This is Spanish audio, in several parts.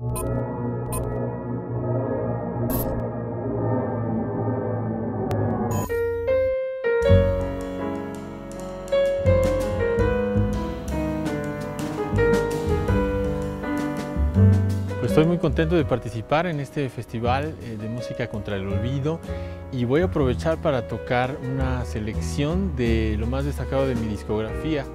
Estoy muy contento de participar en este festival eh, de música contra el olvido y voy a aprovechar para tocar una selección de lo más destacado de mi discografía.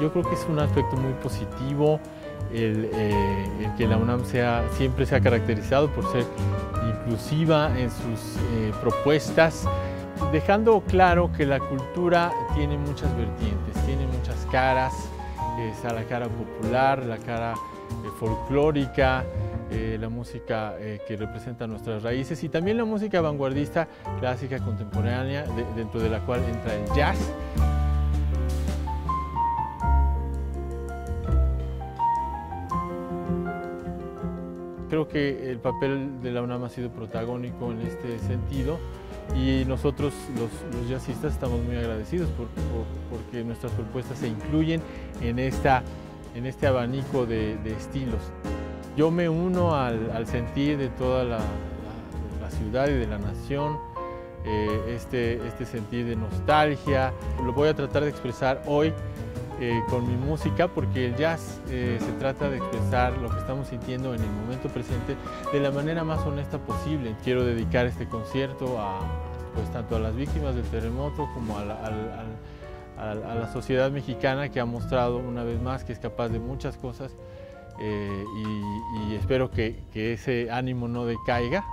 Yo creo que es un aspecto muy positivo el, eh, que la UNAM siempre se ha caracterizado por ser inclusiva en sus eh, propuestas dejando claro que la cultura tiene muchas vertientes, tiene muchas caras, está la cara popular, la cara eh, folclórica, la música que representa nuestras raíces y también la música vanguardista, clásica, contemporánea, dentro de la cual entra el jazz. Creo que el papel de la UNAM ha sido protagónico en este sentido y nosotros los, jazzistas estamos muy agradecidos porque nuestras propuestas se incluyen en, esta, en este abanico de, estilos. Yo me uno al, sentir de toda la, ciudad y de la nación, eh, este, este sentir de nostalgia. Lo voy a tratar de expresar hoy eh, con mi música porque el jazz eh, se trata de expresar lo que estamos sintiendo en el momento presente de la manera más honesta posible. Quiero dedicar este concierto a, pues, tanto a las víctimas del terremoto como a la, sociedad mexicana que ha mostrado una vez más que es capaz de muchas cosas eh, y, espero que ese ánimo no decaiga